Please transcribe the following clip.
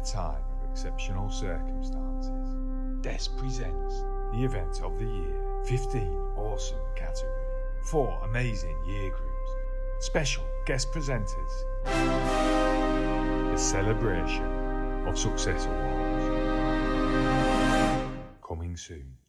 a time of exceptional circumstances, DESS presents the event of the year 15 awesome category, 4 amazing year groups, special guest presenters, a celebration of Success Awards. Coming soon.